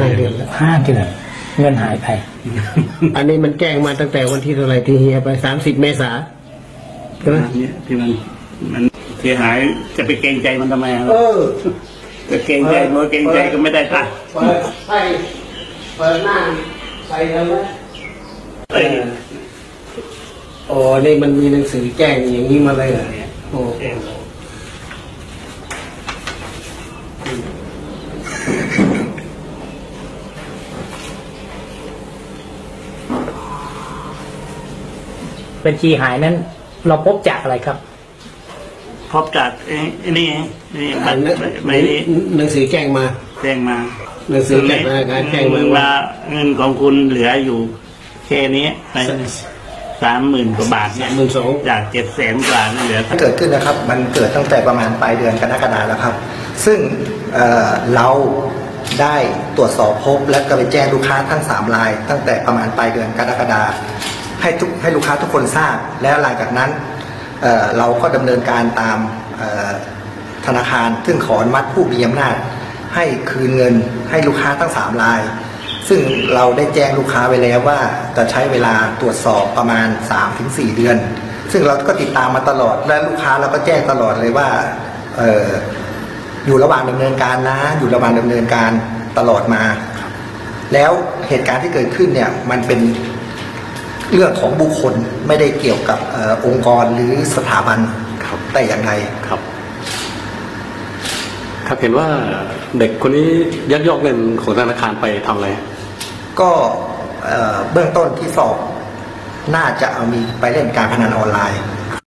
ห้าเดือนแล้วห้าเดือนเงินหายไป อันนี้มันแจ้งมาตั้งแต่วันที่เท่าไหร่ที่เฮียไปสามสิบเมษาใช่ไหมเนี่ยที่มันมันเสียหายจะไปเกรงใจมันทำไมอะเออจะเกรงใจเมื่อเกรงใจก็ไม่ได้ตังค์เปิดใส่เปิดหน้าใส่แล้วนะเอ้ยโอ้นี่มันมีหนังสือแจ้งอย่างนี้มาเลยเหรอโอ้เอ บัญชีหายนั้น เราพบจากอะไรครับ พบจากไอ้ไอ้นี่ไงนี่อัมันนนั้นไม่นี่หนังสือแจ้งมาแจ้งมาหนังสือจากธนาคารแจ้งมาว่าเงินของคุณเหลืออยู่แค่นี้ในสามหมื่นกว่าบาทเนี่ยหมื่นสองจากเจ็ดแสนกว่าเหลือที่เกิดขึ้นนะครับ มันเกิดตั้งแต่ประมาณปลายเดือนกรกฎาแล้วครับ ซึ่งเอ่อเราได้ตรวจสอบพบและก็ไปแจ้งลูกค้าทั้ง 3 ราย ตั้งแต่ประมาณปลายเดือนกรกฎา ให้ทุกให้ลูกค้าทุกคนทราบ แล้วหลังจากนั้นเเราก็ดำเนินการตามธนาคาร ซึ่งขออนุมัติผู้มีอำนาจ ให้คืนเงินให้ลูกค้าทั้ง 3 ราย ซึ่งเราได้แจ้งลูกค้าไว้แล้วว่าจะใช้เวลาตรวจสอบประมาณ 3-4 เดือน ซึ่งเราก็ติดตามมาตลอดและลูกค้าเราก็แจ้งตลอดเลยว่าอออยู่ระหว่างดำเนินการนะ อยู่ระหว่างดำเนินการตลอดมา แล้วเหตุการณ์ที่เกิดขึ้นเนี่ยมันเป็น เรื่องของบุคคลไม่ได้เกี่ยวกับเออองค์กรหรือสถาบันแต่อย่างใดครับ ครับเห็นว่าเด็กคนนี้ยักยอกเงินของธนาคารไปทำอะไร ก็เอ่อเบื้องต้นที่สอบน่าจะเอามีไปเล่นการพนันออนไลน์